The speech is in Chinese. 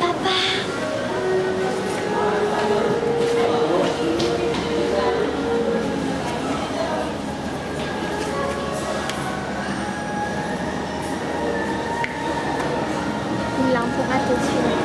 爸爸，老公，老公，我。